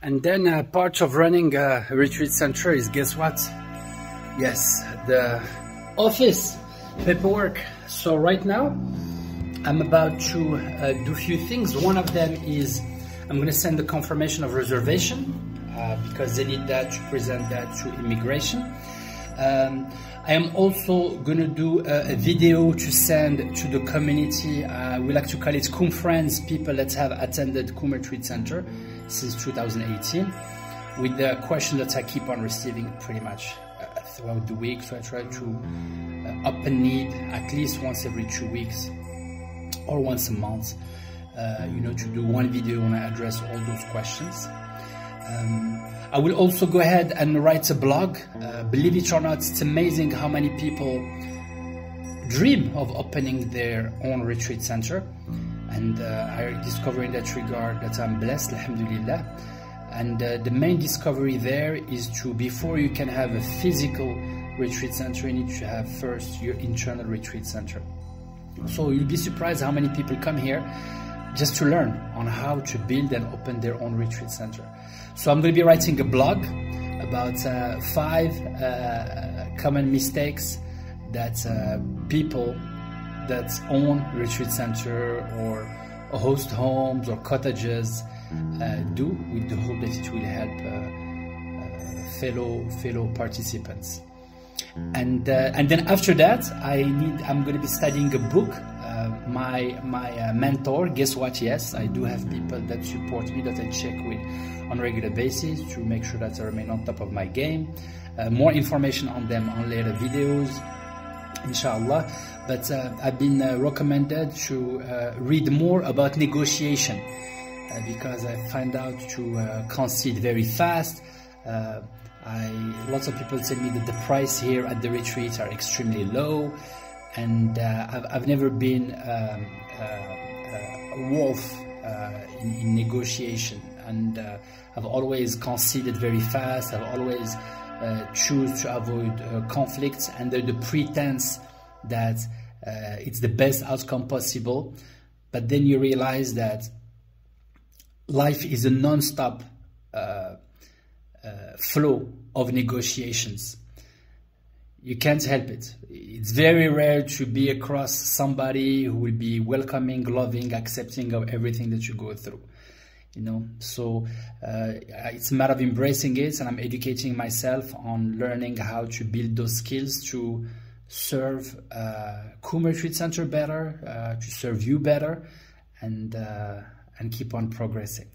And then uh, part of running a retreat center is guess what? Yes, the office paperwork. So right now, I'm about to uh, do a few things. One of them is I'm going to send the confirmation of reservation uh, because they need that to present that to immigration. Um, I am also going to do a, a, video to send to the community. Uh, we like to call it Koom Friends, people that have attended Koom Retreat Center since 2018, with the question that I keep on receiving pretty much uh, throughout the week. So I try to uh, up and need at least once every two weeks or once a month, uh, you know, to do one video and address all those questions. Um, I will also go ahead and write a blog. Uh, believe it or not, it's amazing how many people dream of opening their own retreat center. And uh, I discovered in that regard that I'm blessed, alhamdulillah. And uh, the main discovery there is to, before you can have a physical retreat center, you need to have first your internal retreat center. So you'll be surprised how many people come here just to learn on how to build and open their own retreat center. So I'm going to be writing a blog about uh, five uh, common mistakes that uh, people that own retreat center or host homes or cottages uh, do with the hope that it will help uh, uh, fellow fellow participants. And and then after that, I need I'm going to be studying a book my my uh, mentor. Guess what? Yes, I do have people that support me that I check with on a regular basis to make sure that I remain on top of my game. Uh, more information on them on later videos, inshallah. But uh, I've been uh, recommended to uh, read more about negotiation uh, because I find out to concede very fast. I, lots of people tell me that the price here at the retreat are extremely low and uh, I've, I've never been um, uh, uh, a wolf in, in, negotiation, and I've always conceded very fast. I've always choose to avoid conflicts under the pretense that it's the best outcome possible. But then you realize that life is a non-stop uh, uh, flow of negotiations you can't help it. It's very rare to be across somebody who will be welcoming, loving, accepting of everything that you go through. You know, so uh, it's a matter of embracing it, and I'm educating myself on learning how to build those skills to serve uh, Koom Retreat Center better, uh, to serve you better, and uh, and keep on progressing.